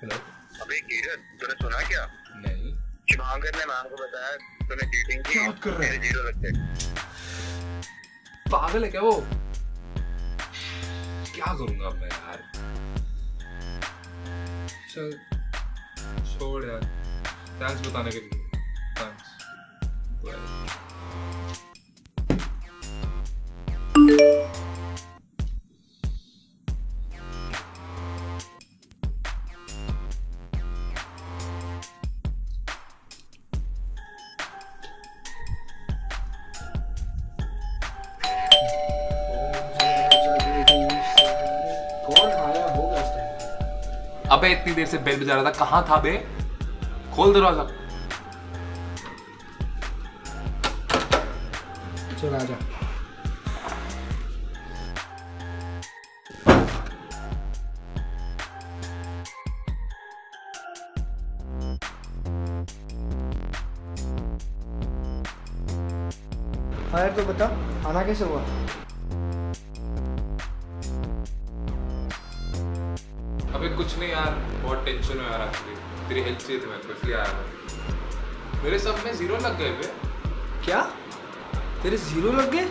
Hello अबे कीरत तूने सुना क्या? नहीं। शिवांकर ने मैम को बताया तूने चीटिंग की क्या कर रहा है? ज़ीरो लगते पागल है क्या वो? क्या करूँगा मैं यार? चल छोड़ यार। थैंक्स बताने के लिए। थैंक्स अबे इतनी देर से बेल बजा रहा था। कहाँ था बे? खोल दरवाज़ा। चल हाँ यार तो बता, आना कैसे हुआ? अबे कुछ नहीं यार बहुत टेंशन में यार एक्चुअली तेरी हेल्प चाहिए थी मेरे को इसलिए आया मैं। मेरे सब में ज़ीरो लग गए बे क्या? तेरे ज़ीरो लग गए?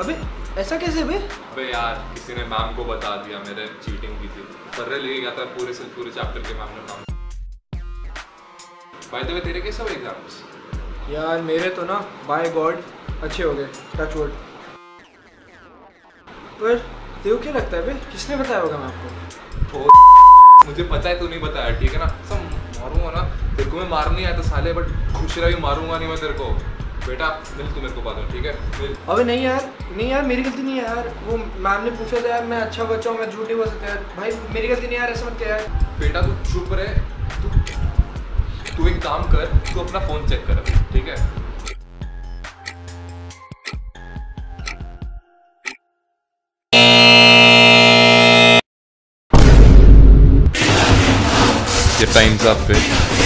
अबे ऐसा कैसे बे अबे यार किसी ने मैम को बता दिया मैंने चीटिंग की थी। फर्रे लेके गया था पूरे से पूरे चैप्टर के मैम ने नाम बाय द वे तेरे कैसे हुए एग्ज़ाम्स यार मेरे तो ना बाय गॉड अच्छे हो गए टच वुड पर तेरे क्या लगता है बे किसने बताया होगा मैं आपको? मुझे पता है तू नहीं बताया ठीक है ना? सब मारूँगा ना। तेरे को मैं मार नहीं आया था साले बट खुश रही मारूँगा नहीं मैं तेरे को। बेटा मिल तू मेरे को बाद में ठीक है? अबे नहीं यार नहीं यार मेरी गलती नहीं है यार। वो मैम ने पूछा था यार मैं अच्छा बच्चा हूँ मैं झूठ नहीं बोल सकता यार। भाई मेरी गलती नहीं यार ऐसा मत यार। बेटा तू चुप रहे। तू तू एक काम कर तू अपना फ़ोन चेक कर अभी, ठीक है? your fame's up, bitch.